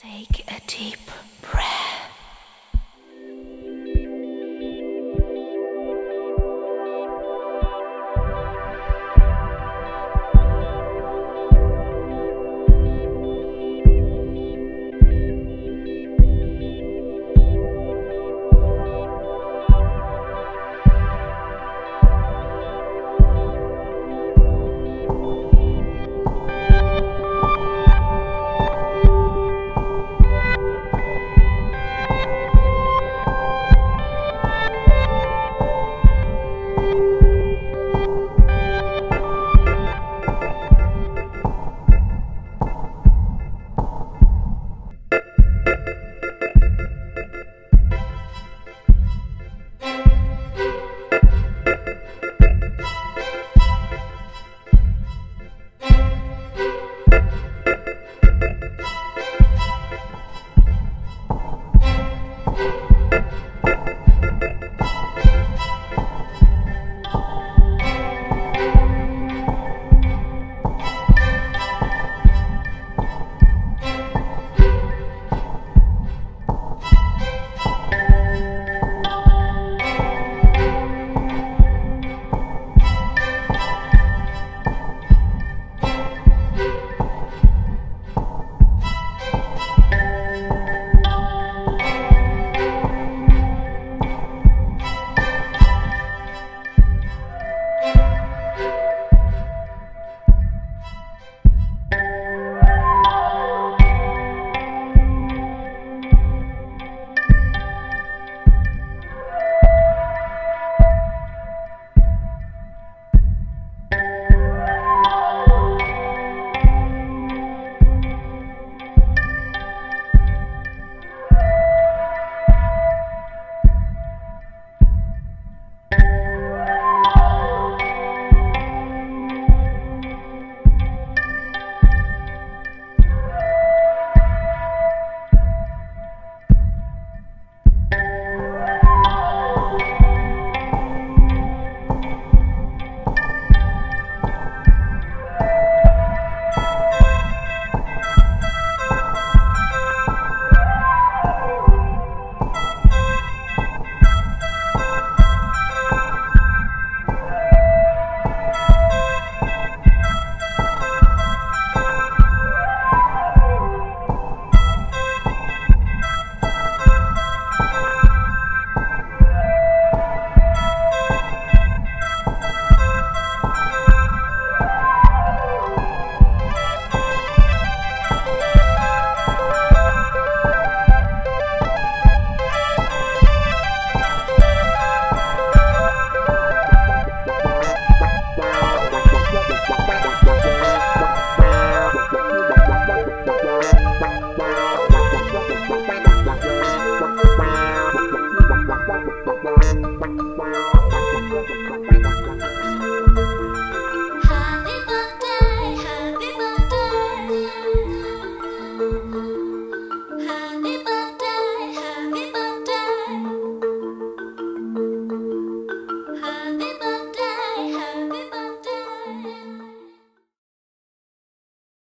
Take a deep breath.